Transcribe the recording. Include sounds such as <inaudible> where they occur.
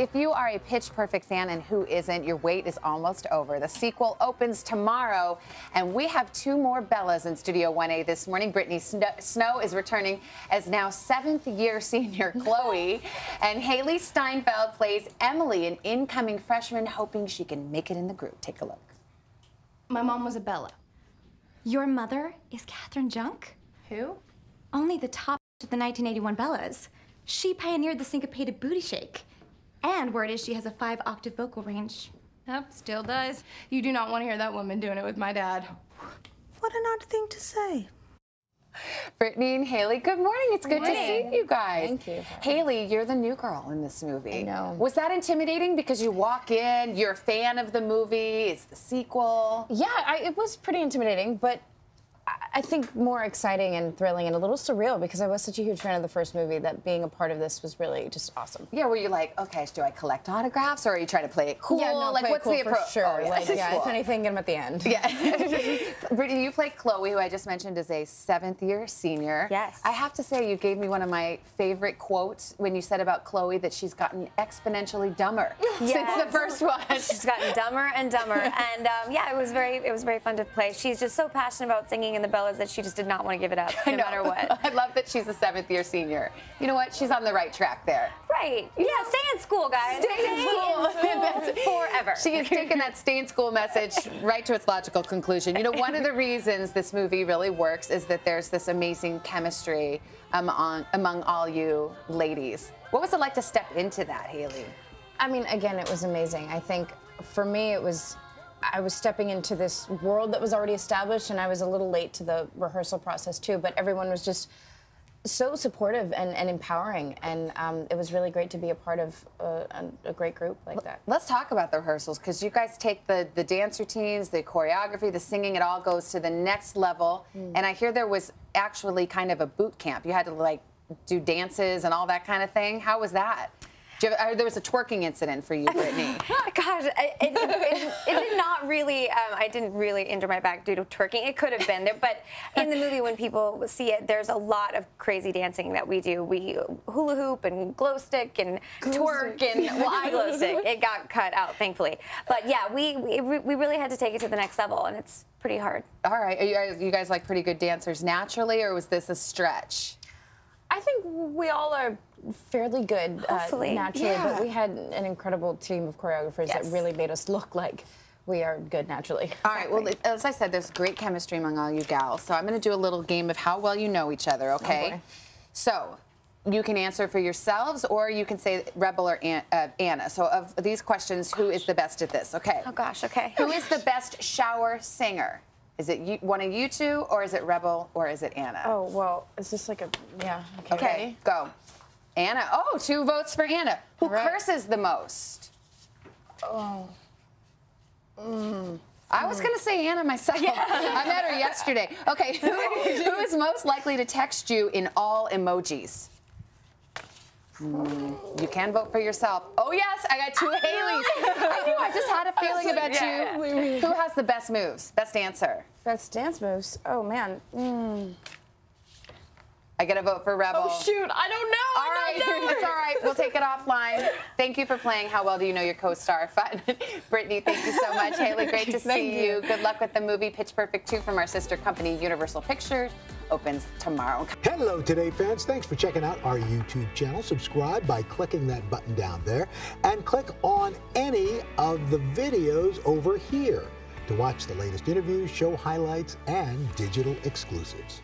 if you are a Pitch Perfect fan and who isn't, your wait is almost over. The sequel opens tomorrow, and we have two more Bellas in Studio 1A this morning. Brittany Snow is returning as now seventh year <laughs> senior Chloe, <laughs> and Hailee Steinfeld plays Emily, an incoming freshman hoping she can make it in the group. Take a look. My mom was a Bella. Your mother is Catherine Junk? Who? Only the top of the 1981 Bellas. She pioneered the syncopated booty shake. And word is she has a five octave vocal range. Yep, still does. You do not want to hear that woman doing it with my dad. What an odd thing to say. Brittany and Hailee, good morning. It's good, good to see you guys. Thank you. Hailee, you're the new girl in this movie. I know. Was that intimidating because you walk in, you're a fan of the movie, it's the sequel? Yeah, I, it was pretty intimidating, but I think more exciting and thrilling and a little surreal because I was such a huge fan of the first movie that being a part of this was really just awesome. Yeah, were you like, okay, do I collect autographs or are you trying to play it cool? Yeah, no, like, play what's cool the approach? For sure. Oh, yeah, like, yeah, cool. if anything, get them at the end. Yeah. <laughs> Brittany, you play Chloe, who I just mentioned is a seventh year senior. Yes. I have to say, you gave me one of my favorite quotes when you said about Chloe that she's gotten exponentially dumber <laughs> since the first one. She's gotten dumber and dumber, <laughs> and um, yeah, it was very, it was very fun to play. She's just so passionate about singing in the Bellas that she just did not want to give it up, <laughs> no matter what. <laughs> I love that she's a seventh year senior. You know what? She's on the right track there. Right? Yeah, stay in school, guys. Stay in school. <laughs> That's- forever. She has taken that stay in school message right to its logical conclusion. You know, one of the reasons this movie really works is that there's this amazing chemistry um, among, among all you ladies. What was it like to step into that, Hailee? I mean, again, it was amazing. I think for me, it was. I was stepping into this world that was already established, and I was a little late to the rehearsal process too. But everyone was just so supportive and, and empowering, and um, it was really great to be a part of a, a, a great group like that. Let's talk about the rehearsals because you guys take the, the dance routines, the choreography, the singing, it all goes to the next level. And I hear there was actually kind of a boot camp. You had to like do dances and all that kind of thing. How was that? Do you have, uh, there was a twerking incident for you, <laughs> Brittany. Gosh, I, it, it, it did not really. Um, I didn't really injure my back due to twerking. It could have been there, but in the movie, when people see it, there's a lot of crazy dancing that we do. We hula hoop and glow stick and twerk and well, I glow stick. It got cut out, thankfully. But yeah, we, we we really had to take it to the next level, and it's pretty hard. all right, are you, are you guys like pretty good dancers naturally, or was this a stretch? I think we all are fairly good uh, naturally, yeah. but we had an incredible team of choreographers Yes. that really made us look like we are good naturally. All right. Well, as I said, there's great chemistry among all you gals. So I'm going to do a little game of how well you know each other. Okay. boy. so you can answer for yourselves, or you can say Rebel or An- uh, Anna. So of these questions, who is the best at this? Okay. Oh gosh, okay. Who is the best shower singer? Is it you, one of you two, or is it Rebel, or is it Anna? Oh well, is this like a yeah? Okay. Okay. Go. Anna. Oh, two votes for Anna. Who right. curses the most? Oh. I was going to say Anna myself. <laughs> I met her yesterday. Okay, who, <laughs> who is most likely to text you in all emojis? Hmm, You can vote for yourself. Oh yes, I got two Haileys. I knew. I just had a <laughs> feeling like, about yeah, you. Who has the best moves? Best answer. Best dance moves. Oh man. Mm. I get a vote for Rebel. Oh shoot! I don't know. All right, it's all right. We'll take it offline. Thank you for playing. How well do you know your co-star? Fun. <laughs> Brittany, thank you so much. Hailee, great <laughs> to see you. you. Good luck with the movie Pitch Perfect 2 from our sister company Universal Pictures. Opens tomorrow. Hello, Today fans. Thanks for checking out our YouTube channel. Subscribe by clicking that button down there and click on any of the videos over here to watch the latest interviews, show highlights, and digital exclusives.